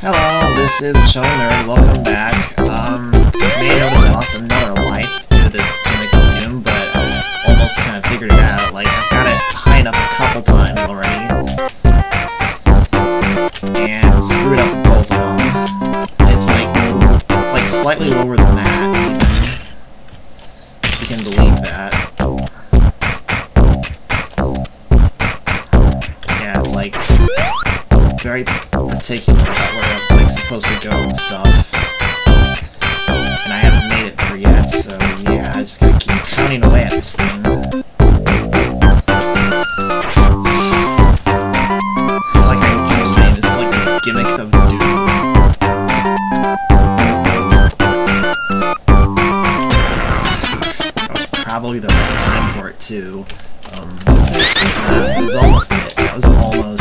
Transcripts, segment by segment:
Hello, this is Bishounen Nerd. Welcome back. Um, you may notice I lost another life due to this of Doom, but I've almost kind of figured it out. Like, I've got it high enough a couple times already. And screwed up both of them. It's like, like slightly lower than that, particular about where I'm like supposed to go and stuff. And I haven't made it there yet, so yeah, I just gotta keep pounding away at this thing. Like I keep saying, this is like the gimmick of Doom. That was probably the right time for it too. Um, this is, uh, it was almost it. That was almost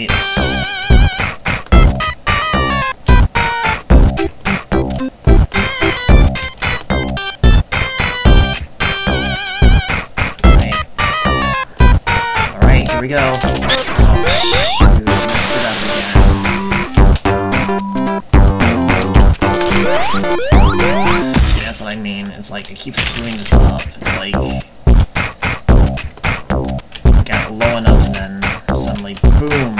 Alright. we go. It. See, that's what I mean. It's like, screwing this up. It's like... Got low enough and then suddenly, boom!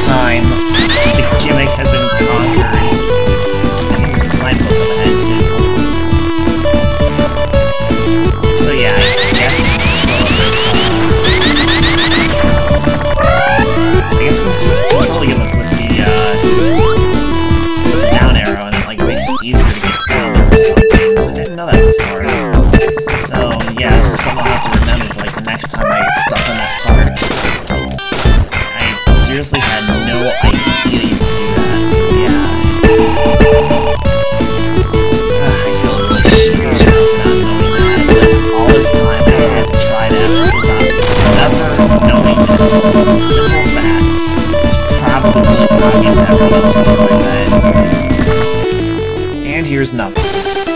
Time. Seriously had no idea you could do that, so yeah. Ah, I feel really shitty for not knowing that. All this time I had to without never knowing that. Simple probably. And here's Knuckles.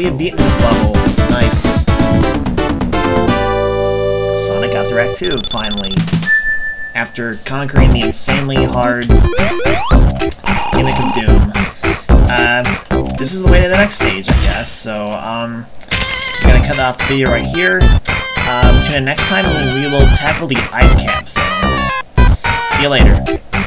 We have beaten this level. Nice. Sonic got Act 2, finally. After conquering the insanely hard gimmick of Doom. Um, this is the way to the next stage, I guess. So, um, I'm gonna cut off the video right here. Um, tune in next time when we will tackle the Ice Cap. See you later.